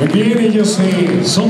Again, did you see some